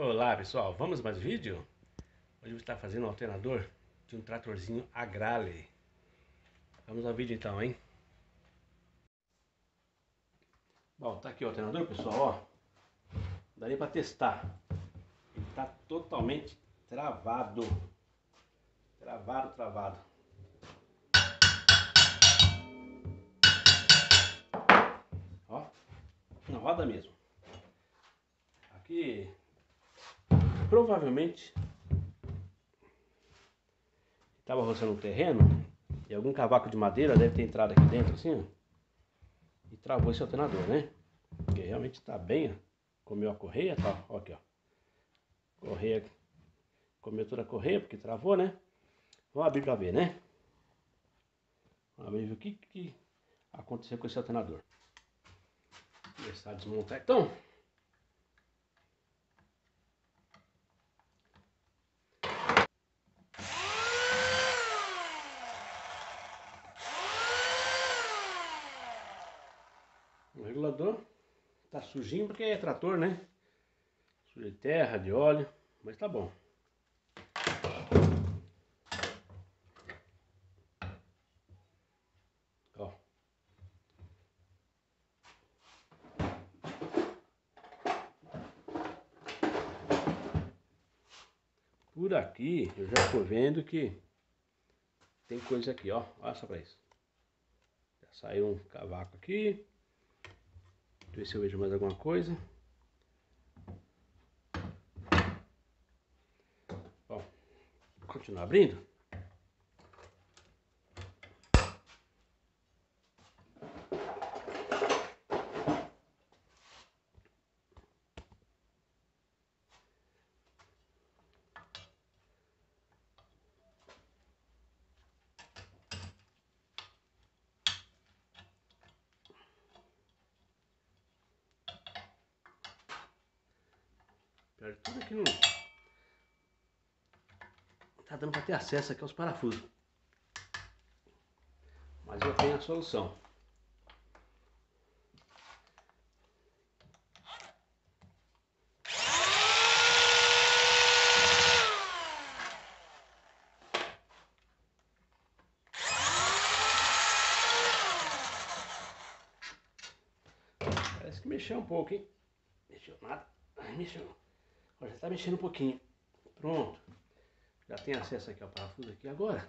Olá pessoal, vamos mais vídeo? Hoje vou estar fazendo um alternador de um tratorzinho Agrale. Vamos ao vídeo então, hein? Bom, tá aqui o alternador pessoal, ó. Daria para testar. Ele tá totalmente travado. Travado, travado. Ó, na roda mesmo. Aqui provavelmente estava roçando o terreno e algum cavaco de madeira deve ter entrado aqui dentro assim, ó, e travou esse alternador, né? Porque realmente está bem, ó, comeu a correia, tá, ó, aqui, ó. Correia, comeu toda a correia porque travou, né? Vamos abrir para ver, né? Vamos abrir o que, que aconteceu com esse alternador. Começar a desmontar então. O regulador tá sujinho porque é trator, né? Sujo de terra, de óleo, mas tá bom. Ó. Por aqui eu já tô vendo que tem coisa aqui, ó. Olha só pra isso. Já saiu um cavaco aqui ver se eu vejo mais alguma coisa. Bom, continuar abrindo. Perde tudo aqui no... Tá dando para ter acesso aqui aos parafusos. Mas eu tenho a solução. Parece que mexeu um pouco, hein? Mexeu nada. Ai, mexeu. Ó, já está mexendo um pouquinho. Pronto. Já tem acesso aqui ao parafuso aqui agora.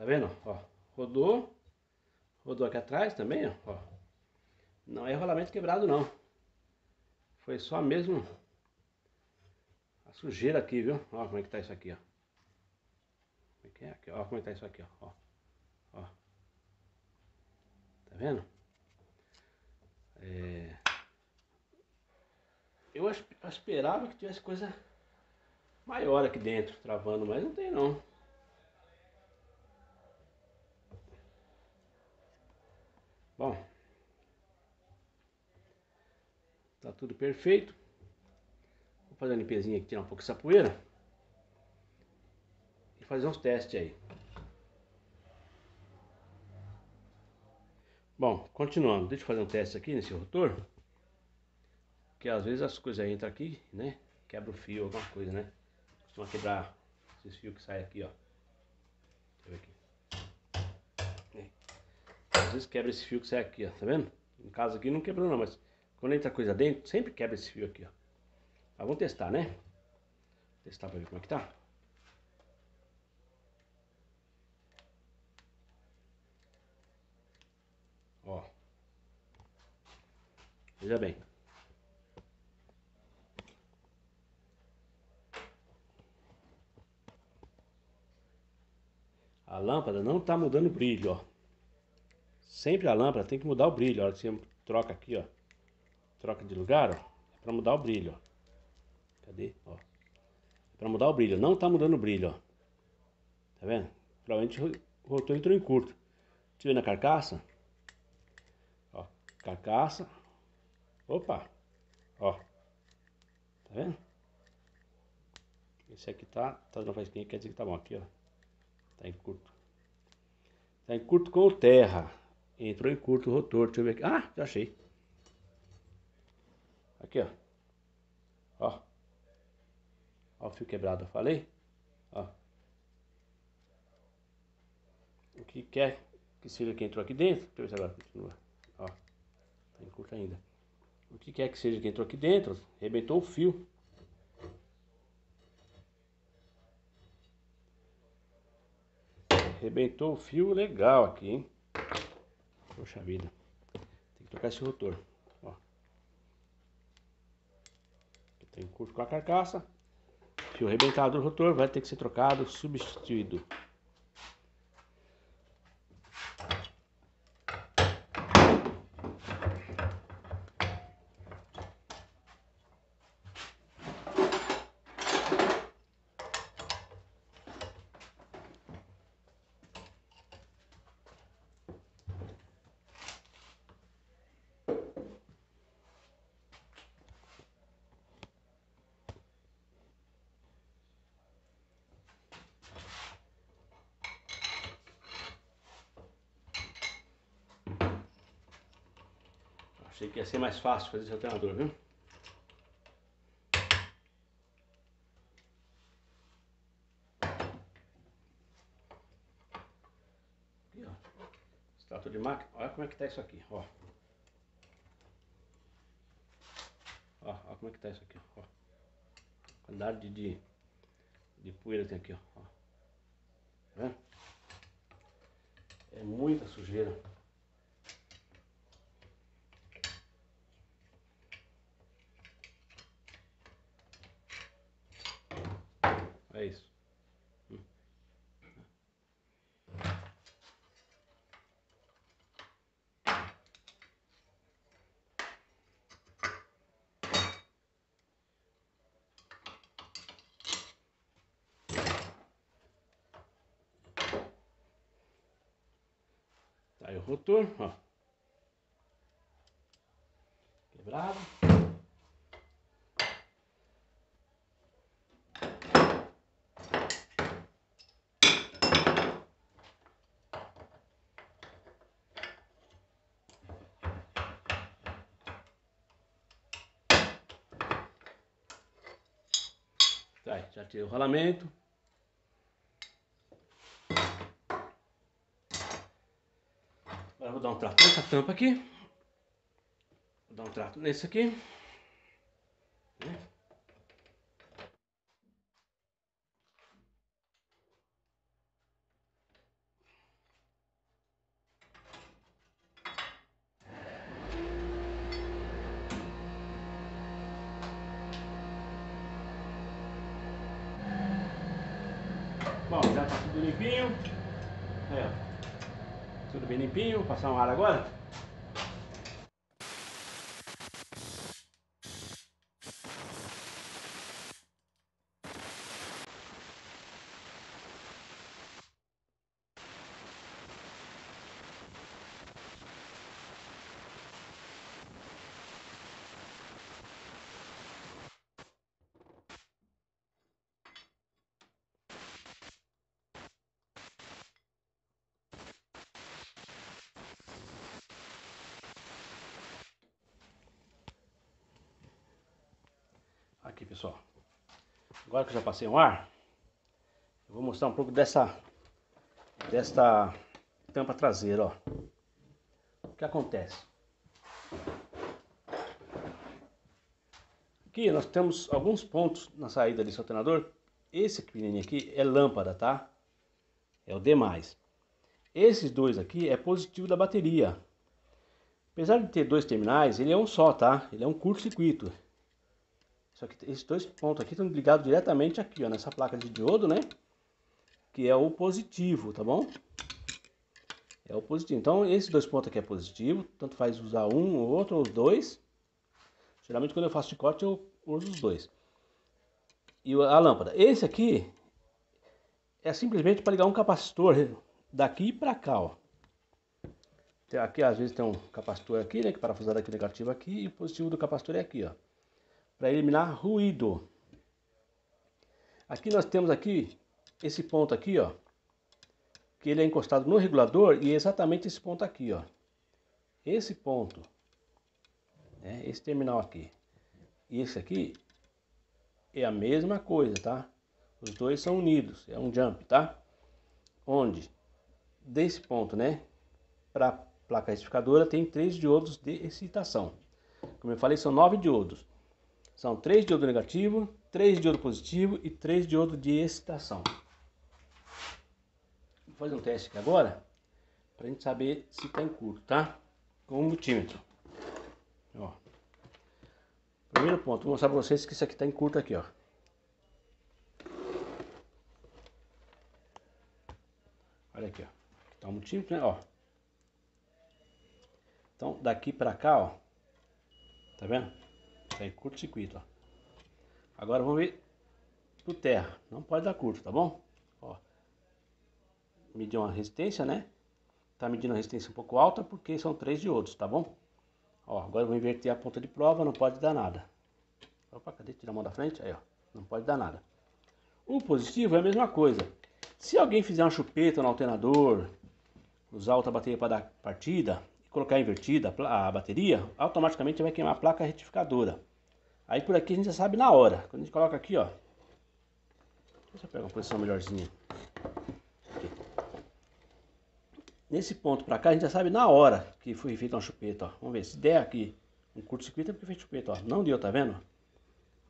Tá vendo? Ó, rodou. Rodou aqui atrás também, ó. Não é rolamento quebrado não. Foi só mesmo a sujeira aqui, viu? Ó como é que tá isso aqui, ó. Como é que é? Aqui, ó como é que tá isso aqui, ó. ó. Tá vendo? É... Eu esperava que tivesse coisa maior aqui dentro, travando, mas não tem não. Bom, tá tudo perfeito. Vou fazer uma limpezinha aqui, tirar um pouco essa poeira. E fazer uns testes aí. Bom, continuando, deixa eu fazer um teste aqui nesse rotor. Que às vezes as coisas entram aqui, né? Quebra o fio, alguma coisa, né? Costuma quebrar esses fios que saem aqui, ó. Deixa eu ver aqui. Às vezes quebra esse fio que sai aqui, ó, tá vendo? No caso aqui não quebrou não, mas quando entra coisa dentro, sempre quebra esse fio aqui, ó. Mas vamos testar, né? Testar pra ver como é que tá. Ó. Veja bem. A lâmpada não está mudando o brilho, ó. Sempre a lâmpada tem que mudar o brilho. Olha, você troca aqui, ó. Troca de lugar, ó. É pra mudar o brilho, ó. Cadê? Ó. É pra mudar o brilho. Não tá mudando o brilho, ó. Tá vendo? Provavelmente o rotor entrou em curto. Deixa na carcaça. Ó. Carcaça. Opa. Ó. Tá vendo? Esse aqui tá, tá dando faísquinha, quer dizer que tá bom. Aqui, ó. Tá em curto. Tá em curto com o terra. Entrou em curto o rotor. Deixa eu ver aqui. Ah, já achei. Aqui, ó. Ó. Ó o fio quebrado, eu falei. Ó. O que quer que seja que entrou aqui dentro. Deixa eu ver se agora continua. Ó. Tá em curto ainda. O que quer que seja que entrou aqui dentro, arrebentou o fio. Arrebentou o fio legal aqui, hein? Poxa vida. Tem que trocar esse rotor. Ó. Tem curto com a carcaça. Fio arrebentado do rotor vai ter que ser trocado, substituído. Achei que ia ser mais fácil fazer esse alternador, viu? Aqui, ó. Estátua de máquina. Olha como é que tá isso aqui, ó. Ó, olha como é que tá isso aqui, ó. Quantidade de, de, de poeira tem aqui, ó. Tá vendo? É muita sujeira. É isso. Tá aí o rotor, ó. Quebrado. Já tirei o rolamento. Agora vou dar um trato nessa tampa aqui. Vou dar um trato nesse aqui. Né? Bom, já tá tudo limpinho. Aí, ó. Tudo bem passar um ar agora. Aqui, pessoal. Agora que eu já passei um ar, eu vou mostrar um pouco dessa desta tampa traseira, ó. que acontece? Aqui nós temos alguns pontos na saída desse alternador. Esse pequenininho aqui é lâmpada, tá? É o D+. Esses dois aqui é positivo da bateria. Apesar de ter dois terminais, ele é um só, tá? Ele é um curto-circuito. Só que esses dois pontos aqui estão ligados diretamente aqui, ó, nessa placa de diodo, né? Que é o positivo, tá bom? É o positivo. Então, esses dois pontos aqui é positivo, tanto faz usar um ou outro, ou os dois. Geralmente, quando eu faço chicote, eu uso os dois. E a lâmpada. Esse aqui é simplesmente para ligar um capacitor daqui para cá, ó. Aqui, às vezes, tem um capacitor aqui, né? Que parafusado aqui negativo aqui, e o positivo do capacitor é aqui, ó para eliminar ruído. Aqui nós temos aqui esse ponto aqui, ó, que ele é encostado no regulador e é exatamente esse ponto aqui, ó. Esse ponto, né, esse terminal aqui e esse aqui é a mesma coisa, tá? Os dois são unidos, é um jump, tá? Onde desse ponto, né, para placa retificadora tem três diodos de excitação. Como eu falei, são nove diodos. São três diodo negativo, três diodo positivo e três diodo de excitação. Vou fazer um teste aqui agora, para a gente saber se está em curto, tá? Com o multímetro. Ó. Primeiro ponto, vou mostrar para vocês que isso aqui está em curto aqui, ó. Olha aqui, ó. Tá o multímetro, né? Ó. Então, daqui para cá, ó. Tá vendo? Em curto-circuito, ó. Agora vamos ver pro terra. Não pode dar curto, tá bom? Ó. Medir uma resistência, né? Tá medindo a resistência um pouco alta porque são três diodos, tá bom? Ó, agora eu vou inverter a ponta de prova, não pode dar nada. Opa, cadê? Tira a mão da frente. Aí, ó. Não pode dar nada. O positivo é a mesma coisa. Se alguém fizer uma chupeta no alternador, usar outra bateria para dar partida, e colocar invertida a bateria, automaticamente vai queimar a placa retificadora. Aí por aqui a gente já sabe na hora. Quando a gente coloca aqui, ó. Deixa eu pegar uma posição melhorzinha. Aqui. Nesse ponto pra cá a gente já sabe na hora que foi feita uma chupeta, ó. Vamos ver, se der aqui um curto-circuito é porque fez chupeta, ó. Não deu, tá vendo?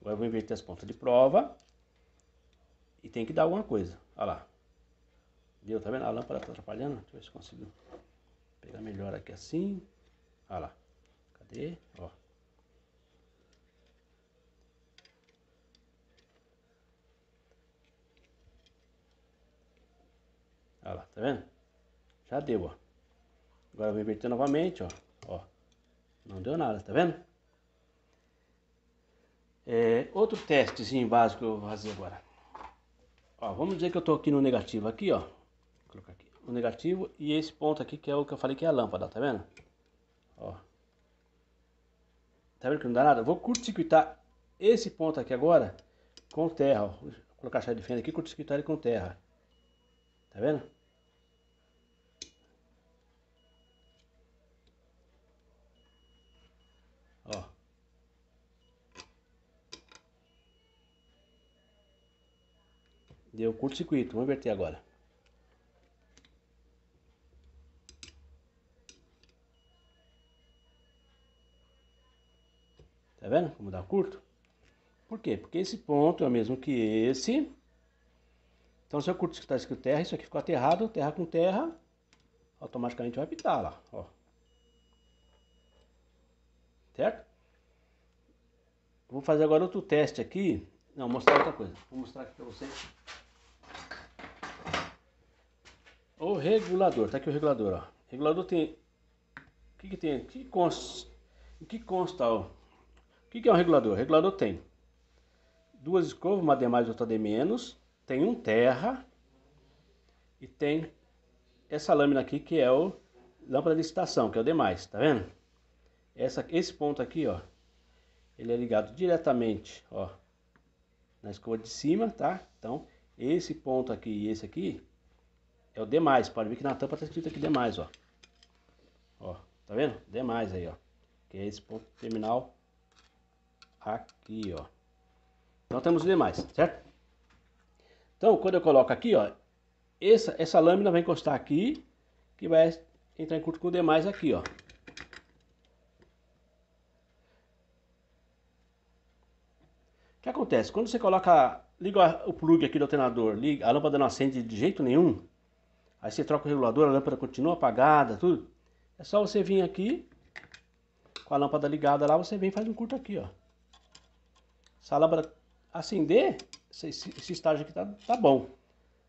Agora eu vou inverter as pontas de prova. E tem que dar alguma coisa. Olha lá. Deu, tá vendo? A lâmpada tá atrapalhando. Deixa eu ver se consigo pegar melhor aqui assim. Olha lá. Cadê? Ó. Olha lá, tá vendo? Já deu, ó. Agora eu vou inverter novamente, ó. Ó. Não deu nada, tá vendo? É, outro testezinho básico que eu vou fazer agora. Ó, vamos dizer que eu tô aqui no negativo aqui, ó. Vou colocar aqui. O negativo e esse ponto aqui que é o que eu falei que é a lâmpada, tá vendo? Ó. Tá vendo que não dá nada? Eu vou curto-circuitar esse ponto aqui agora com terra, ó. Vou colocar a chave de fenda aqui, curto-circuitar ele com terra. Tá vendo? Ó. Deu curto-circuito. Vamos inverter agora. Tá vendo como dá curto? Por quê? Porque esse ponto é o mesmo que esse. Então, se eu curto-circuitar escrito terra, isso aqui ficou aterrado, terra com terra, automaticamente vai pitar lá, ó. Certo? Vou fazer agora outro teste aqui. Não, mostrar outra coisa. Vou mostrar aqui para vocês. O regulador, tá aqui o regulador, ó. O regulador tem... O que que tem? O que consta? O que consta, ó? O que que é um regulador? O regulador tem duas escovas, uma de mais e outra de menos. Tem um terra. E tem essa lâmina aqui que é o lâmpada de estação, que é o demais, tá vendo? Essa, esse ponto aqui, ó, ele é ligado diretamente, ó, na escova de cima, tá? Então, esse ponto aqui e esse aqui é o demais. Pode ver que na tampa tá escrito aqui demais, ó. Ó, tá vendo? Demais aí, ó. Que é esse ponto terminal aqui, ó. Então temos demais, certo? Então, quando eu coloco aqui, ó, essa, essa lâmina vai encostar aqui, que vai entrar em curto com o demais aqui, ó. O que acontece? Quando você coloca, liga o plug aqui do alternador, liga, a lâmpada não acende de jeito nenhum, aí você troca o regulador, a lâmpada continua apagada, tudo. É só você vir aqui, com a lâmpada ligada lá, você vem e faz um curto aqui, ó. Essa lâmpada acender, esse, esse estágio aqui tá, tá bom.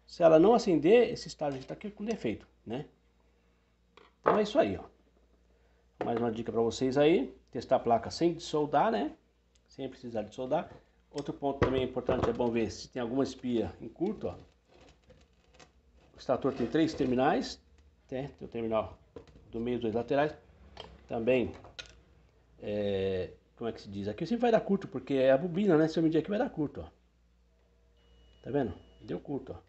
Se ela não acender, esse estágio aqui tá aqui com defeito, né? Então é isso aí, ó. Mais uma dica para vocês aí, testar a placa sem soldar, né? Sem precisar de soldar. Outro ponto também importante, é bom ver se tem alguma espia em curto, ó. O estator tem três terminais, né? tem o terminal do meio dos laterais. Também, é, como é que se diz? Aqui sempre vai dar curto, porque é a bobina, né? Se eu medir aqui vai dar curto, ó. Tá vendo? Deu curto, ó.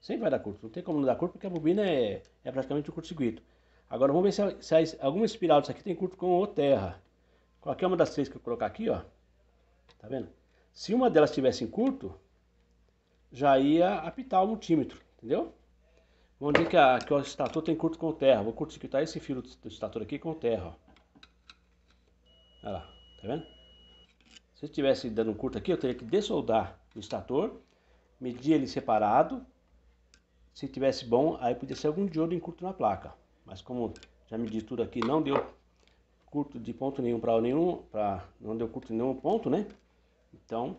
Sempre vai dar curto. Não tem como não dar curto, porque a bobina é, é praticamente um curto-circuito. Agora vamos ver se, se alguma espiral disso aqui tem curto com o terra. Qualquer uma das três que eu colocar aqui, ó. Tá vendo? Se uma delas tivesse em curto, já ia apitar o multímetro, entendeu? Vamos dizer que, a, que o estator tem curto com terra. Vou curto-circuitar esse fio do estator aqui com terra, ó. Olha lá, tá vendo? Se estivesse dando um curto aqui, eu teria que dessoldar o estator, medir ele separado. Se tivesse bom, aí podia ser algum diodo em curto na placa. Mas como já medi tudo aqui, não deu curto de ponto nenhum para nenhum, para não deu curto em nenhum ponto, né? Então,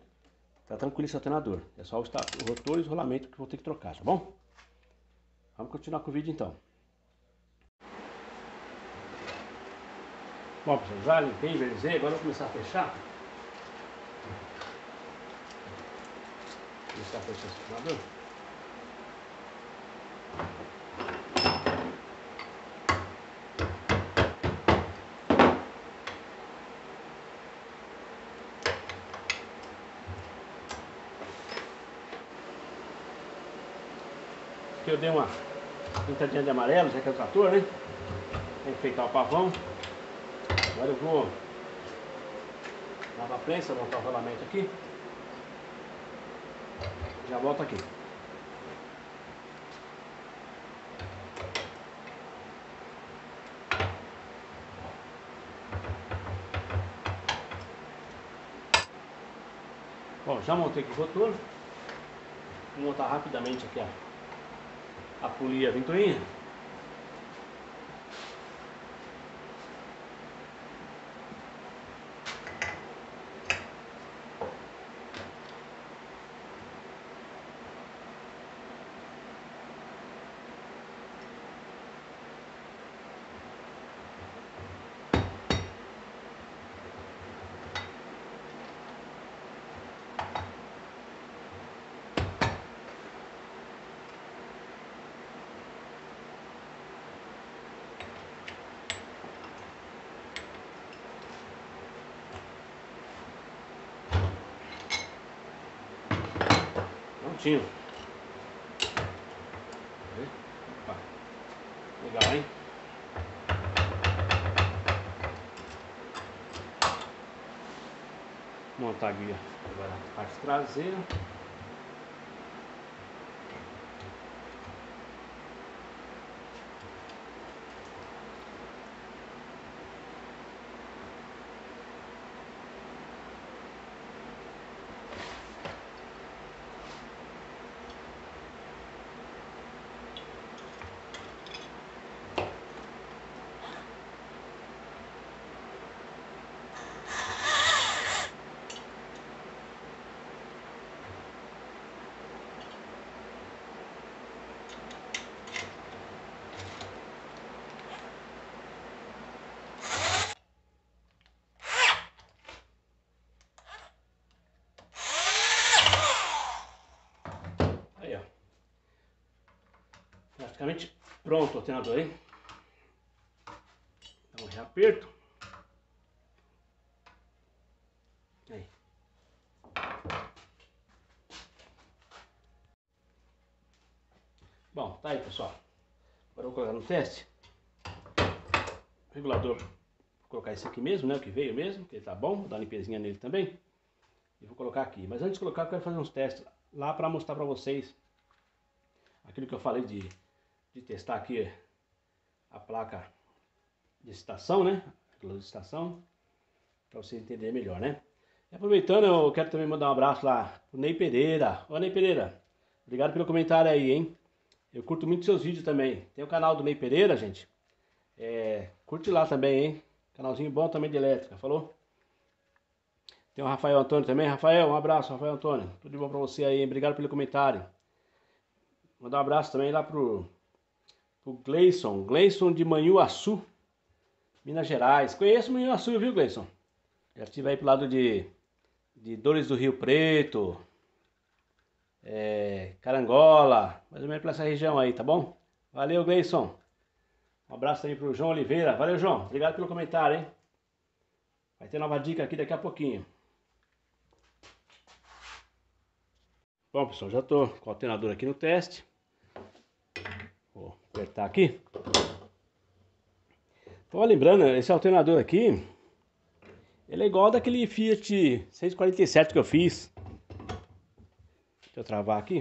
tá tranquilo esse alternador. É só o, o rotor e o rolamento que vou ter que trocar, tá bom? Vamos continuar com o vídeo então. Bom, pessoal, já limpei, envelhezei, agora vou começar a fechar. Começar a fechar esse alternador. Aqui eu dei uma pintadinha de amarelo, já que é o trator, né? Enfeitar o pavão. Agora eu vou lavar a prensa, montar o rolamento aqui. Já volto aqui. Bom, já montei aqui o rotor. Vou montar rapidamente aqui a, a polia ventoinha. Prontinho. Opa. Legal, hein? Montar a guia agora a parte traseira. Praticamente pronto o alternador, hein? Então reaperto. Aí. Bom, tá aí pessoal. Agora eu vou colocar no teste. O regulador, vou colocar esse aqui mesmo, né? O que veio mesmo, que ele tá bom. Vou dar uma limpezinha nele também. E vou colocar aqui. Mas antes de colocar, eu quero fazer uns testes lá para mostrar para vocês aquilo que eu falei de de testar aqui a placa de estação, né? A de estação, para você entender melhor, né? E aproveitando, eu quero também mandar um abraço lá pro Ney Pereira. Ô Ney Pereira, obrigado pelo comentário aí, hein? Eu curto muito seus vídeos também. Tem o canal do Ney Pereira, gente. É, curte lá também, hein? Canalzinho bom também de elétrica, falou? Tem o Rafael Antônio também. Rafael, um abraço, Rafael Antônio. Tudo de bom pra você aí, hein? Obrigado pelo comentário. Mandar um abraço também lá pro, pro Gleison. Gleison de Manhuaçu, Minas Gerais. Conheço Manhuaçu, viu, Gleison? Já estive aí pro lado de, de Dores do Rio Preto, é, Carangola, mais ou menos pra essa região aí, tá bom? Valeu, Gleison. Um abraço também pro João Oliveira. Valeu, João. Obrigado pelo comentário, hein? Vai ter nova dica aqui daqui a pouquinho. Bom, pessoal, já estou com o alternador aqui no teste. Apertar aqui. Então, lembrando, esse alternador aqui, ele é igual daquele Fiat 147 que eu fiz. Deixa eu travar aqui.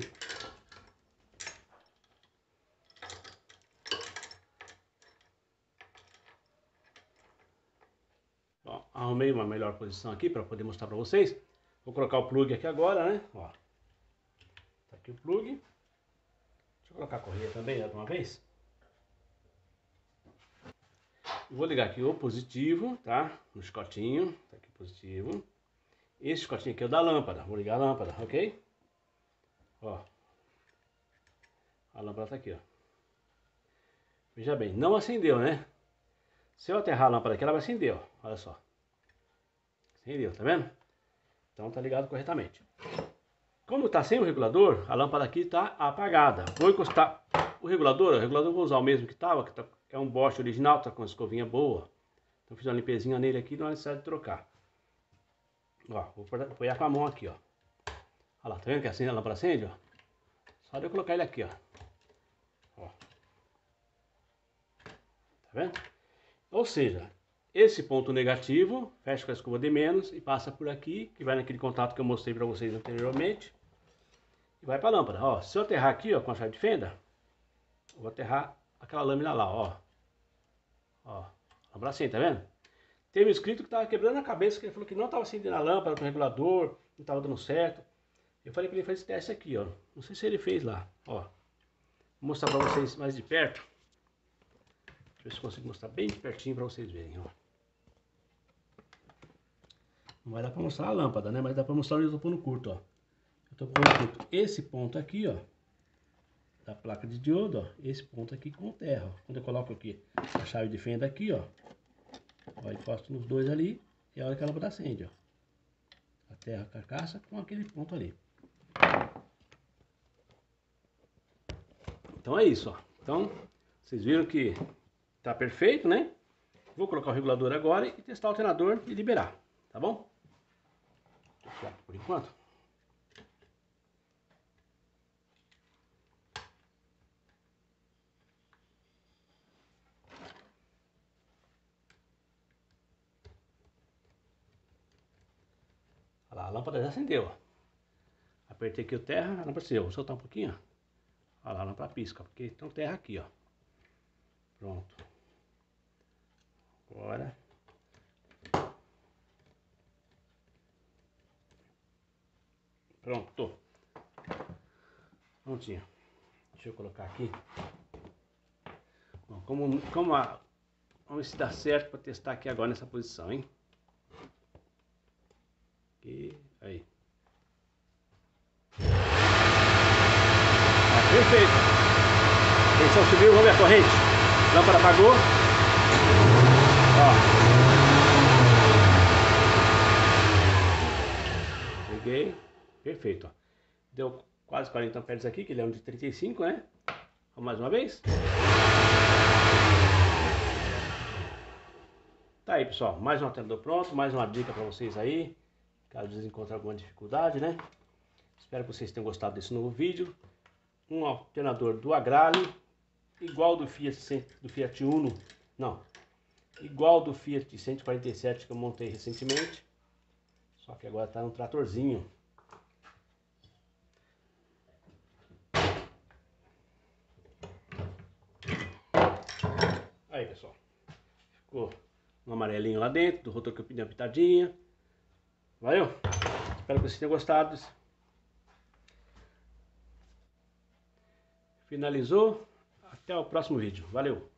Arrumei uma melhor posição aqui para poder mostrar para vocês. Vou colocar o plug aqui agora, né? Ó. Tá aqui o plug. Deixa eu colocar a correia também, né, de uma vez. Vou ligar aqui o positivo, tá? No chicotinho, tá aqui positivo. Esse chicotinho aqui é o da lâmpada. Vou ligar a lâmpada, ok? Ó. A lâmpada tá aqui, ó. Veja bem, não acendeu, né? Se eu aterrar a lâmpada aqui, ela vai acender, ó. Olha só. Acendeu, tá vendo? Então tá ligado corretamente. Como tá sem o regulador, a lâmpada aqui tá apagada. Vou encostar o regulador, o regulador vou usar o mesmo que tava, que tá, é um Bosch original, tá com uma escovinha boa. Então fiz uma limpezinha nele aqui, não é necessário trocar. Ó, vou apoiar com a mão aqui, ó. Olha lá, tá vendo que assim a lâmpada acende, ó? Só de eu colocar ele aqui, ó. ó. Tá vendo? Ou seja, esse ponto negativo fecha com a escova de menos e passa por aqui, que vai naquele contato que eu mostrei para vocês anteriormente. E vai para a lâmpada. Ó, se eu aterrar aqui, ó, com a chave de fenda, vou aterrar aquela lâmina lá, ó. Ó, lâmpada assim, tá vendo? Teve um inscrito que tava quebrando a cabeça, que ele falou que não tava acendendo a lâmpada com o regulador, não tava dando certo. Eu falei para ele fazer esse teste aqui, ó. Não sei se ele fez lá, ó. Vou mostrar para vocês mais de perto. Deixa eu ver se consigo mostrar bem de pertinho para vocês verem, ó. Não vai dar para mostrar a lâmpada, né? Mas dá para mostrar eu tô pondo curto, ó. Tô pondo curto esse ponto aqui, ó. Da placa de diodo, ó. Esse ponto aqui com terra, ó. Quando eu coloco aqui a chave de fenda aqui, ó. Ó, encosto nos dois ali. E é a hora que a lâmpada acende, ó. A terra, a carcaça com aquele ponto ali. Então é isso, ó. Então, vocês viram que tá perfeito, né? Vou colocar o regulador agora e testar o alternador e liberar, tá bom? Por enquanto. Lâmpada já acendeu. Apertei aqui o terra, lâmpada acendeu. Vou soltar um pouquinho. Olha lá, a lâmpada pisca, porque tem terra aqui, ó. Pronto. Agora. Pronto. Prontinho. Deixa eu colocar aqui. Bom, como, como a, vamos se dá certo para testar aqui agora nessa posição, hein? Aqui, aí. Ah, perfeito. Tensão subiu, vamos ver a corrente. Lâmpada apagou. Ó. Liguei. Perfeito. Ó. Deu quase 40 amperes aqui, que ele é um de 35, né? Vamos mais uma vez. Tá aí, pessoal. Mais um alternador pronto. Mais uma dica para vocês aí. Caso vocês encontrem alguma dificuldade, né? Espero que vocês tenham gostado desse novo vídeo. Um alternador do Agrale, igual do Fiat, do Fiat Uno. Não, igual do Fiat 147 que eu montei recentemente. Só que agora está no tratorzinho. Aí pessoal, ficou um amarelinho lá dentro, do rotor com a pneu pitadinha. Valeu? Espero que vocês tenham gostado. Finalizou. Até o próximo vídeo. Valeu!